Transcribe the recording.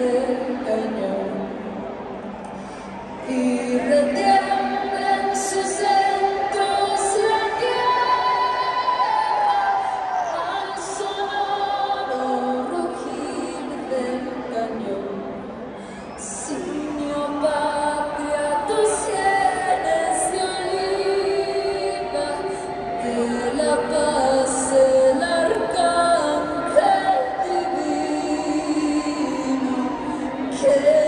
Thank you. Amen.